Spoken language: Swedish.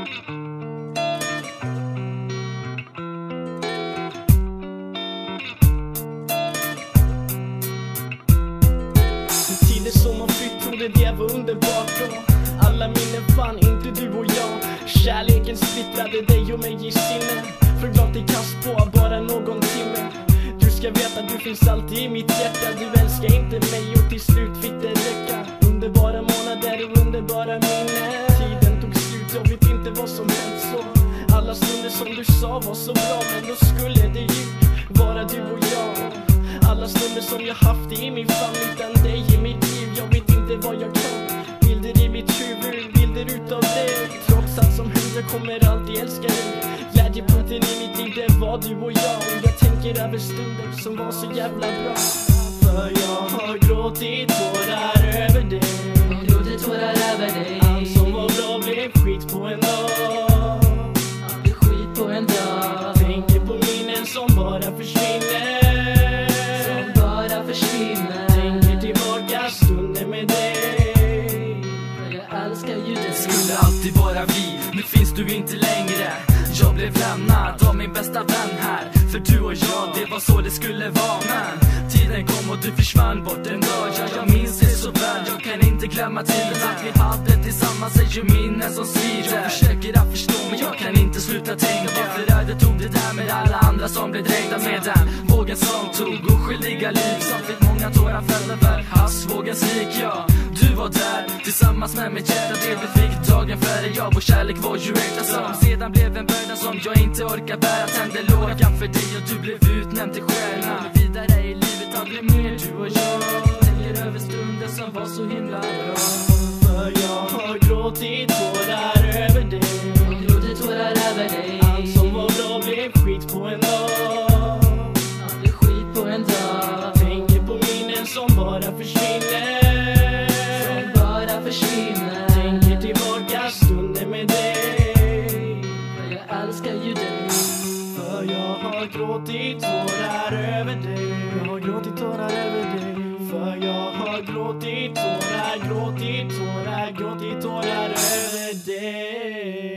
Tider som man flytt trodde det var underbart då. Alla minnen fann inte du och jag. Kärleken splittrade dig och mig i sinne För glad till kast på bara någon timme. Du ska veta du finns alltid i mitt hjärta. Du älskar inte mig och till slut fick det räcka. Underbara månader och underbara minnen vad som hänt så Alla stunder som du sa var så bra men då skulle det ju vara du och jag. Alla stunder som jag haft i min famn utan dig i mitt liv. Jag vet inte vad jag kan. Bilder i mitt huvud, bilder utav dig. Trots allt som hänt, jag kommer alltid älska dig. Glädjepunkten i mitt liv, det var du och jag. Och jag tänker över stunder som var så jävla bra. För jag har gråtit tårar över dig. Alltid vara vi Nu finns du inte längre. Jag blev lämnad av min bästa vän här. För du och jag, det var så det skulle vara. Men tiden kom och du försvann bort en dag. Ja, jag minns det så väl. Jag kan inte glömma tiden att vi hade tillsammans Är ju minnen som svider. Jag försöker att förstå men jag kan inte sluta tänka som blev dränkta den vågen som tog oskyldiga liv fick många tårar fällda för havsvågen svik ja. Du var där tillsammans med mitt hjärta det vi fick dagen före jag Vår kärlek var ju äkta som sedan blev en börda som jag inte orkar bära Tände lågan för dig och du blev utnämnd till stjärna. Vidare i livet aldrig mer du och jag. Tänker över stunder som var så himla bra. För jag har gråtit tårar över dig. Gråtit tårar över dig. Allt som var bra blev skit på en dag försvinner. Som bara försvinner. Tänker tillbaka stunder med dig. För jag älskar ju dig. För jag har gråtit tårar över dig. Jag har gråtit tårar över dig. För jag har gråtit tårar, gråtit tårar, gråtit tårar över dig